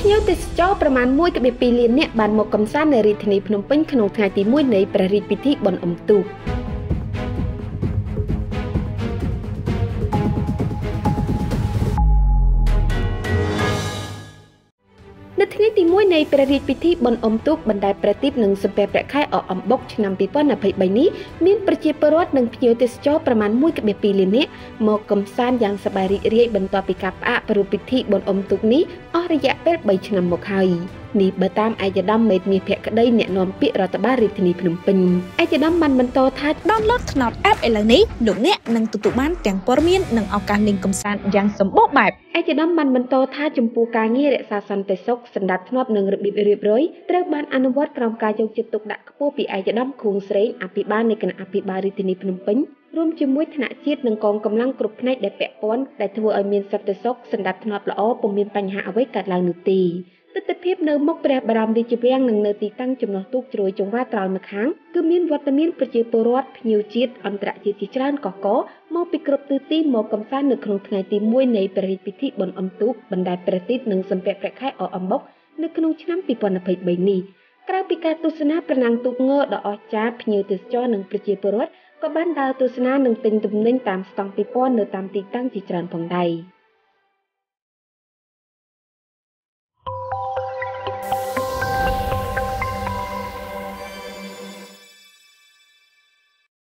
ភ្ញៀវទេសចរប្រមាណ1.2លាននាក់បានមកកំសាន្តនៅរាជធានីភ្នំពេញក្នុងថ្ងៃទី1នៃព្រះរាជពិធីបុណ្យអុំទូកនៅថ្ងៃទី1នៃព្រះរាជពិធីបុណ្យអុំទូកបណ្ដែតប្រទីបនិងសំពះព្រះខែអកអំបុកឆ្នាំ2023នេះមានប្រជាពលរដ្ឋនិងភ្ញៀវទេសចរប្រមាណ1.2លាននាក់មកកំសាន្តយ៉ាងសប្បាយរីករាយបន្ទាប់ពីការផ្អាកប្រារព្ធពិធីបុណ្យអុំទូកនេះអស់ រយៈពេល3ឆ្នាំមកហើយ។នេះបើតាមឯកឧត្តមមេធាវីភក្តីអ្នកនាំពាក្យរដ្ឋបាលរាជធានីភ្នំពេញឯកឧត្តមបានបន្តថាដោនឡូតថ្នោត app ឥឡូវនេះលោកអ្នកនឹងទទួលបានទាំងព័ត៌មាននិងឱកាសលេងកម្សាន្តយ៉ាងសម្បូរបែបឯកឧត្តមបានបន្តថាចំពោះការងាររក្សាសន្តិសុខសណ្ដាប់ធ្នាប់និងរបៀបរៀបរយត្រូវបានអនុវត្តក្រោមការយកចិត្តទុកដាក់ខ្ពស់ពីឯកឧត្តមខួងស្រេងអភិបាលនៃគណៈអភិបាលរាជធានីភ្នំពេញ រួមជាមួយថ្នាក់ជាតិនិងកងកម្លាំងគ្រប់ផ្នែកដែលពាក់ព័ន្ធដែលធ្វើឲ្យមានសន្តិសុខសណ្ដាប់ធ្នាប់ល្អពុំមានបញ្ហាអ្វីកើតឡើងនោះទេទស្សនភាពនៅមុខព្រះបរមរាជវាំងនិងនៅទីតាំងចំណោះទូកជ្រោយចង្វាត្រោយម្ខាងគឺមានវត្តមានប្រជាពលរដ្ឋភ្ញៀវជាតិអន្តរជាតិជាច្រើនកកកមកពីគ្រប់ទិសទីមកកំសាន្តនៅក្នុងថ្ងៃទី1នៃព្រះរាជពិធីបុណ្យអុំទូកបណ្ដែតព្រះទីនិងសំពះព្រះខែអអំបុកនៅក្នុងឆ្នាំ2023នេះក្រៅពីការទស្សនាប្រណាំងទូកងដ៏អស្ចារ្យភ្ញៀវទេសចរនិងប្រជាពលរដ្ឋ ក៏បានដើរទស្សនានិងទិញទំនិញតាមស្តង់ពិព័រណ៍នៅតាមទីតាំងជាច្រើនផងដែរ